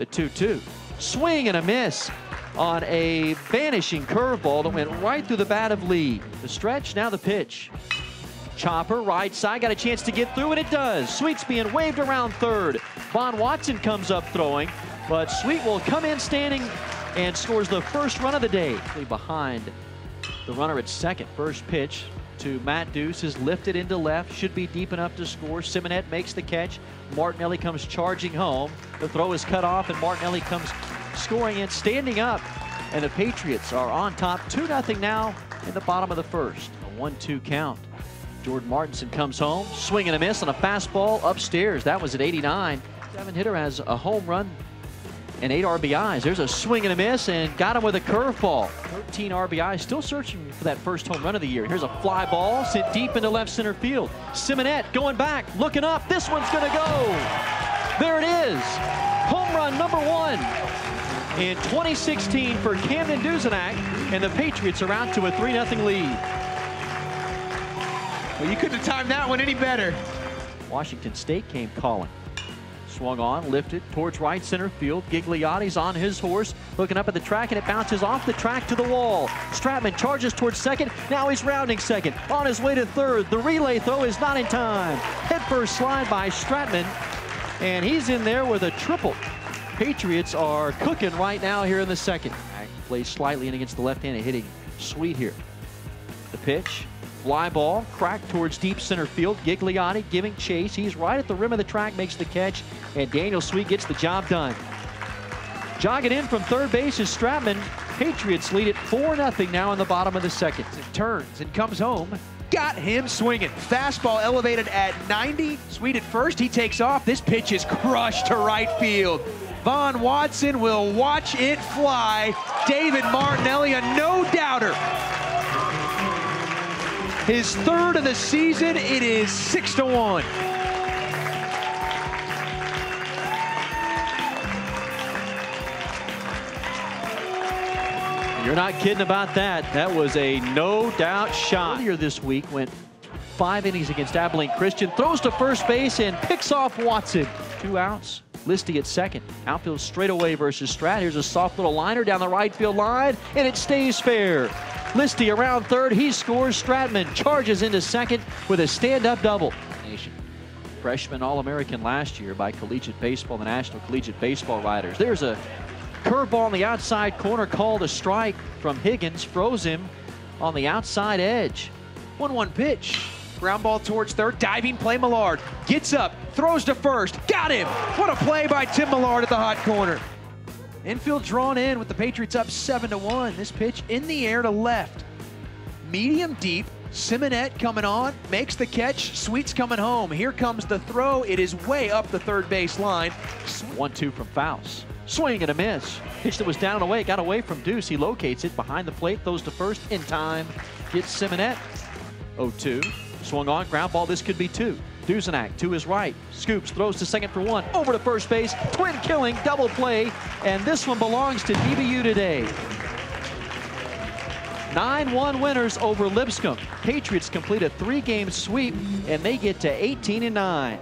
The 2-2. Swing and a miss on a vanishing curveball that went right through the bat of Lee. The stretch, now the pitch. Chopper, right side, got a chance to get through, and it does. Sweet's being waved around third. Vaughn Watson comes up throwing, but Sweet will come in standing and scores the first run of the day. Behind the runner at second. First pitch to Matt Duce, is lifted into left, should be deep enough to score. Simonette makes the catch. Martinelli comes charging home. The throw is cut off, and Martinelli comes scoring and standing up. And the Patriots are on top 2 0 now in the bottom of the first. A 1 2 count. Jordan Martinson comes home, swing and a miss on a fastball upstairs. That was at 89. Seven hitter has a home run and eight RBIs. There's a swing and a miss and got him with a curveball. 13 RBIs, still searching for that first home run of the year. Here's a fly ball sent deep into left center field. Simonette going back, looking up. This one's going to go. There it is. Home run number one in 2016 for Camden Duzenack, and the Patriots are out to a 3 0 lead. Well, you couldn't have timed that one any better. Washington State came calling. Swung on, lifted towards right center field. Gigliotti's on his horse, looking up at the track, and it bounces off the track to the wall. Stratman charges towards second. Now he's rounding second. On his way to third. The relay throw is not in time. Hit first slide by Stratman, and he's in there with a triple. Patriots are cooking right now here in the second. Plays slightly in against the left-handed hitting. Sweet here. The pitch, Fly ball, cracked towards deep center field. Gigliotti giving chase. He's right at the rim of the track, makes the catch, and Daniel Sweet gets the job done. Jogging in from third base is Stratman. Patriots lead it 4 0 now in the bottom of the second. It turns and comes home. Got him swinging. Fastball elevated at 90. Sweet at first. He takes off. This pitch is crushed to right field. Vaughn Watson will watch it fly. David Martinelli, a no doubter. His third of the season. It is six to one. You're not kidding about that. That was a no doubt shot. Earlier this week went five innings against Abilene Christian, throws to first base and picks off Watson. Two outs. Listy at second. Outfield straightaway versus Strat. Here's a soft little liner down the right field line, and it stays fair. Listy around third. He scores. Stratman charges into second with a stand-up double. Nation. Freshman All-American last year by Collegiate Baseball, the National Collegiate Baseball Writers. There's a curveball on the outside corner called a strike from Higgins. Froze him on the outside edge. 1-1 pitch. Ground ball towards third. Diving play Millard. Gets up. Throws to first. Got him. What a play by Tim Millard at the hot corner. Infield drawn in with the Patriots up 7 to 1. This pitch in the air to left. Medium deep. Simonette coming on, makes the catch. Sweet's coming home. Here comes the throw. It is way up the third base line. 1 2 from Faust. Swing and a miss. Pitch that was down and away, got away from Duce. He locates it behind the plate, throws to first in time. Gets Simonette. 0 2. Swung on, ground ball. This could be two. Duzenack to his right. Scoops, throws to second for one. Over to first base. Twin killing, double play. And this one belongs to DBU today. 9-1 winners over Lipscomb. Patriots complete a three-game sweep, and they get to 18 and 9.